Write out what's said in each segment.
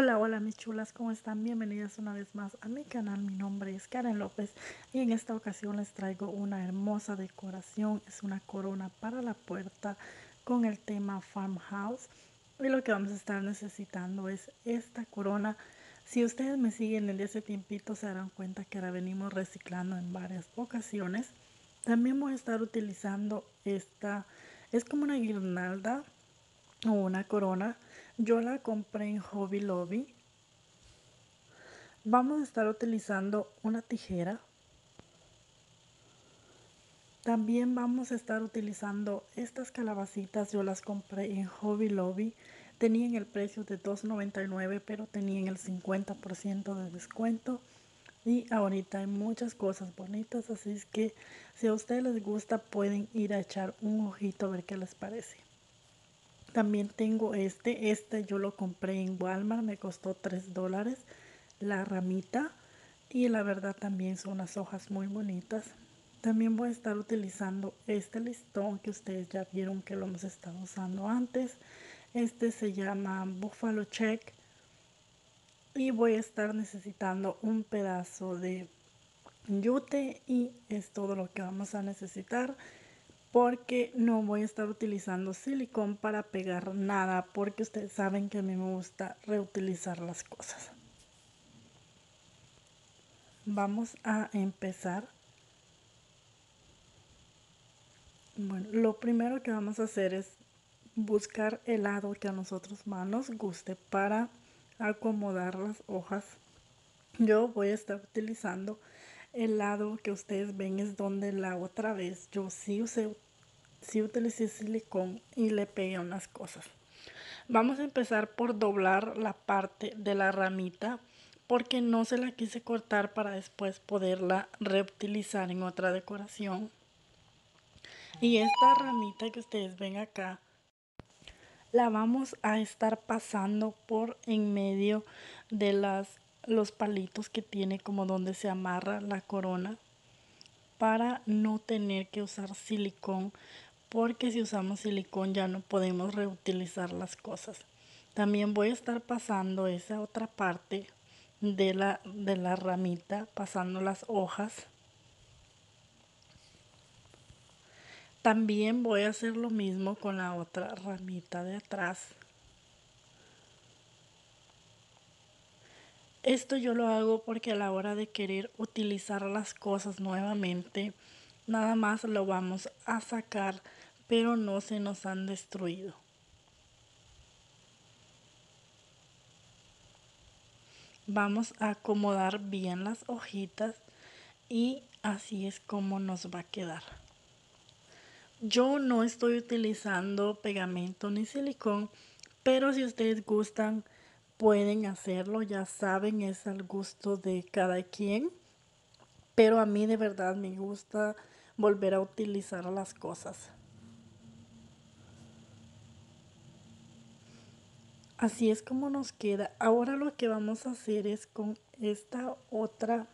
Hola, hola mis chulas, ¿cómo están? Bienvenidas una vez más a mi canal. Mi nombre es Karen López y en esta ocasión les traigo una hermosa decoración. Es una corona para la puerta con el tema farmhouse. Y lo que vamos a estar necesitando es esta corona. Si ustedes me siguen desde hace tiempito se darán cuenta que la venimos reciclando en varias ocasiones. También voy a estar utilizando esta, es como una guirnalda o una corona yo la compré en Hobby Lobby. Vamos a estar utilizando una tijera. También vamos a estar utilizando estas calabacitas. Yo las compré en Hobby Lobby. Tenían el precio de $2.99 pero tenían el 50% de descuento. Y ahorita hay muchas cosas bonitas. Así es que si a ustedes les gusta pueden ir a echar un ojito a ver qué les parece. También tengo este, este yo lo compré en Walmart, me costó 3 dólares la ramita y la verdad también son unas hojas muy bonitas. También voy a estar utilizando este listón que ustedes ya vieron que lo hemos estado usando antes. Este se llama Buffalo Check y voy a estar necesitando un pedazo de yute y es todo lo que vamos a necesitar porque no voy a estar utilizando silicón para pegar nada porque ustedes saben que a mí me gusta reutilizar las cosas. Vamos a empezar. Bueno lo primero que vamos a hacer es buscar el lado que a nosotros más nos guste para acomodar las hojas. Yo voy a estar utilizando el lado que ustedes ven es donde la otra vez yo sí usé sí utilicé silicón y le pegué unas cosas. Vamos a empezar por doblar la parte de la ramita porque no se la quise cortar para después poderla reutilizar en otra decoración. Y esta ramita que ustedes ven acá la vamos a estar pasando por en medio de las los palitos que tiene como donde se amarra la corona para no tener que usar silicón porque si usamos silicón ya no podemos reutilizar las cosas. También voy a estar pasando esa otra parte de la, de la ramita pasando las hojas. También voy a hacer lo mismo con la otra ramita de atrás Esto yo lo hago porque a la hora de querer utilizar las cosas nuevamente, nada más lo vamos a sacar, pero no se nos han destruido. Vamos a acomodar bien las hojitas y así es como nos va a quedar. Yo no estoy utilizando pegamento ni silicón, pero si ustedes gustan pueden hacerlo, ya saben, es al gusto de cada quien. Pero a mí de verdad me gusta volver a utilizar las cosas. Así es como nos queda. Ahora lo que vamos a hacer es con esta otra,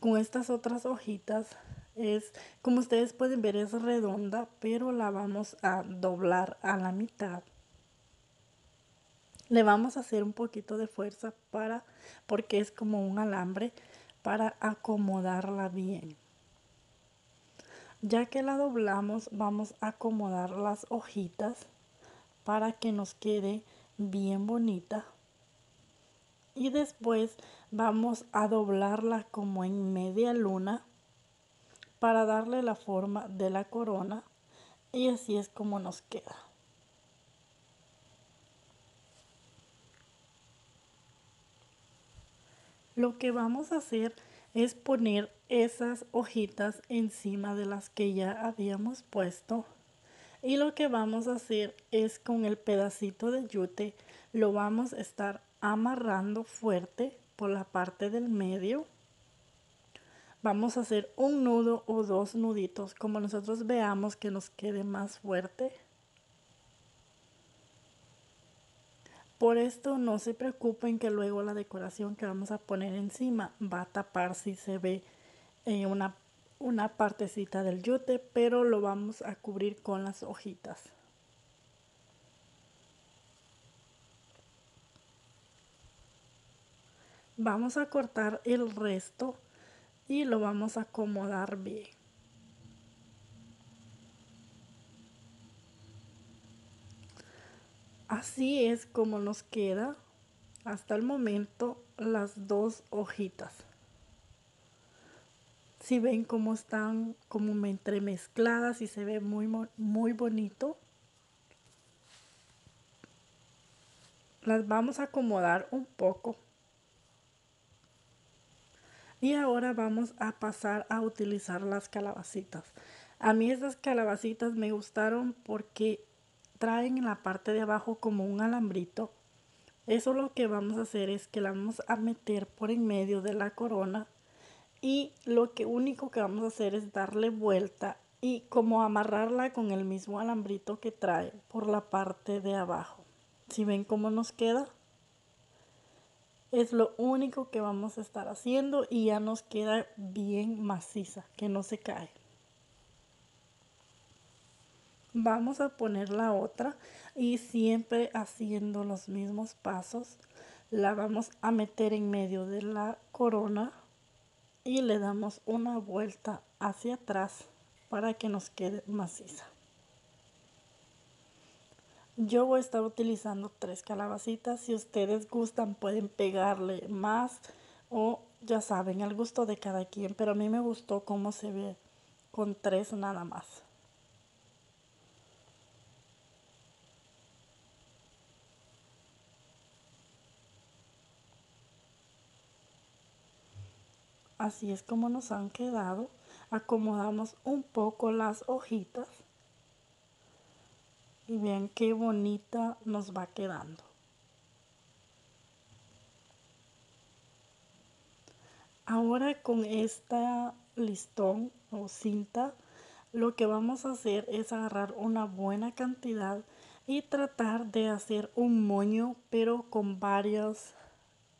con estas otras hojitas, es como ustedes pueden ver es redonda, pero la vamos a doblar a la mitad le vamos a hacer un poquito de fuerza para porque es como un alambre para acomodarla bien. Ya que la doblamos vamos a acomodar las hojitas para que nos quede bien bonita. Y después vamos a doblarla como en media luna para darle la forma de la corona. Y así es como nos queda Lo que vamos a hacer es poner esas hojitas encima de las que ya habíamos puesto. Y lo que vamos a hacer es con el pedacito de yute lo vamos a estar amarrando fuerte por la parte del medio. Vamos a hacer un nudo o dos nuditos como nosotros veamos que nos quede más fuerte. Por esto no se preocupen que luego la decoración que vamos a poner encima va a tapar si se ve eh, una, una partecita del yute, pero lo vamos a cubrir con las hojitas. Vamos a cortar el resto y lo vamos a acomodar bien. Así es como nos queda hasta el momento las dos hojitas. Si ven cómo están como entremezcladas y se ve muy, muy bonito. Las vamos a acomodar un poco. Y ahora vamos a pasar a utilizar las calabacitas. A mí estas calabacitas me gustaron porque traen en la parte de abajo como un alambrito eso lo que vamos a hacer es que la vamos a meter por en medio de la corona y lo que único que vamos a hacer es darle vuelta y como amarrarla con el mismo alambrito que trae por la parte de abajo. Si ven cómo nos queda, es lo único que vamos a estar haciendo y ya nos queda bien maciza, que no se cae. Vamos a poner la otra y siempre haciendo los mismos pasos. La vamos a meter en medio de la corona y le damos una vuelta hacia atrás para que nos quede maciza. Yo voy a estar utilizando tres calabacitas. Si ustedes gustan pueden pegarle más o ya saben, al gusto de cada quien. Pero a mí me gustó cómo se ve con tres nada más. Así es como nos han quedado. Acomodamos un poco las hojitas. Y vean qué bonita nos va quedando. Ahora con esta listón o cinta, lo que vamos a hacer es agarrar una buena cantidad y tratar de hacer un moño, pero con varias,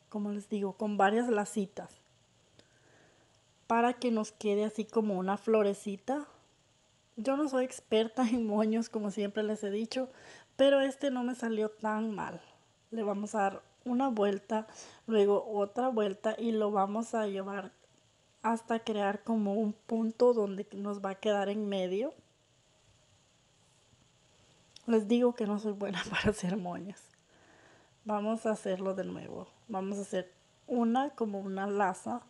como les digo, con varias lacitas para que nos quede así como una florecita. Yo no soy experta en moños como siempre les he dicho, pero este no me salió tan mal. Le vamos a dar una vuelta, luego otra vuelta y lo vamos a llevar hasta crear como un punto donde nos va a quedar en medio. Les digo que no soy buena para hacer moños. Vamos a hacerlo de nuevo. Vamos a hacer una como una laza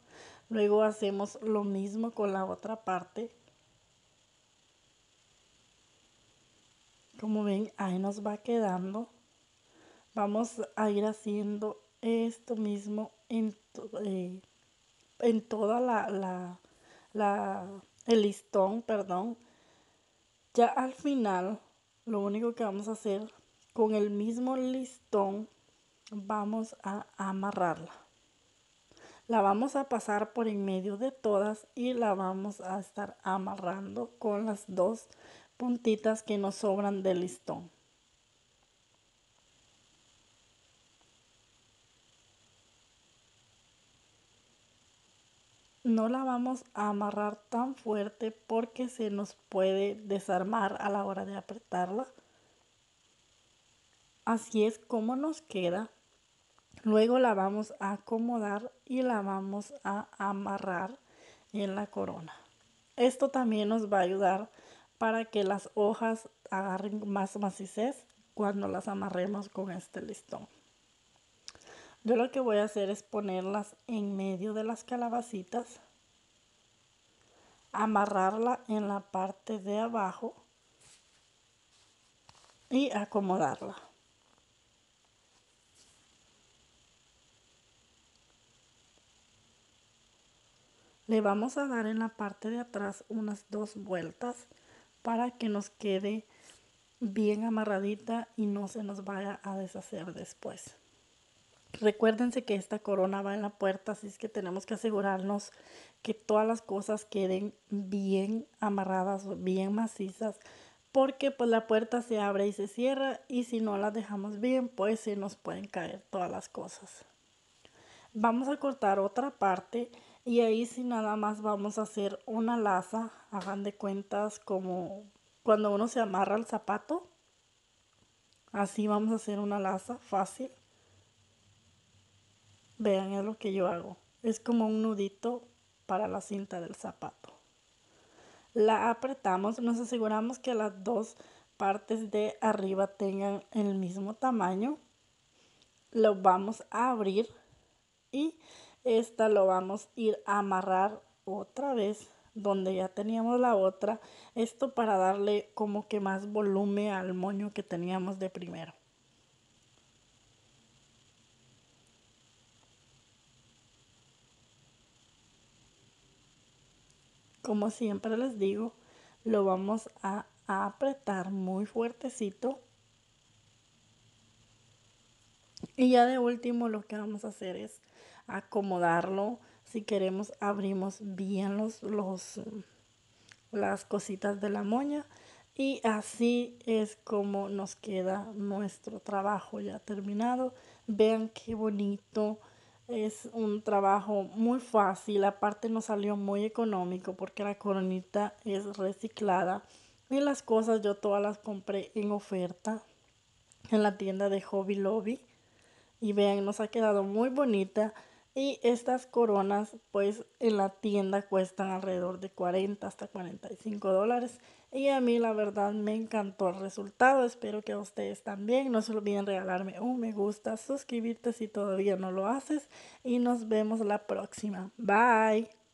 Luego hacemos lo mismo con la otra parte. Como ven, ahí nos va quedando. Vamos a ir haciendo esto mismo en, eh, en toda la, la, la, el listón, perdón. Ya al final, lo único que vamos a hacer con el mismo listón, vamos a amarrarla. La vamos a pasar por en medio de todas y la vamos a estar amarrando con las dos puntitas que nos sobran del listón. No la vamos a amarrar tan fuerte porque se nos puede desarmar a la hora de apretarla. Así es como nos queda Luego la vamos a acomodar y la vamos a amarrar en la corona. Esto también nos va a ayudar para que las hojas agarren más macicez cuando las amarremos con este listón. Yo lo que voy a hacer es ponerlas en medio de las calabacitas, amarrarla en la parte de abajo y acomodarla. Le vamos a dar en la parte de atrás unas dos vueltas para que nos quede bien amarradita y no se nos vaya a deshacer después. Recuérdense que esta corona va en la puerta, así es que tenemos que asegurarnos que todas las cosas queden bien amarradas, bien macizas, porque pues la puerta se abre y se cierra y si no la dejamos bien, pues se nos pueden caer todas las cosas. Vamos a cortar otra parte y ahí si nada más vamos a hacer una laza, hagan de cuentas como cuando uno se amarra el zapato. Así vamos a hacer una laza fácil. Vean, es lo que yo hago. Es como un nudito para la cinta del zapato. La apretamos, nos aseguramos que las dos partes de arriba tengan el mismo tamaño. Lo vamos a abrir y esta lo vamos a ir a amarrar otra vez donde ya teníamos la otra. Esto para darle como que más volumen al moño que teníamos de primero. Como siempre les digo, lo vamos a, apretar muy fuertecito. Y ya de último lo que vamos a hacer es acomodarlo. Si queremos abrimos bien los, los las cositas de la moña. Y así es como nos queda nuestro trabajo ya terminado. Vean qué bonito. Es un trabajo muy fácil, aparte nos salió muy económico porque la coronita es reciclada. Y las cosas yo todas las compré en oferta en la tienda de Hobby Lobby y vean nos ha quedado muy bonita y estas coronas pues en la tienda cuestan alrededor de 40 hasta 45 dólares y a mí la verdad me encantó el resultado. Espero que a ustedes también. No se olviden regalarme un me gusta, suscribirte si todavía no lo haces. Y nos vemos la próxima. Bye.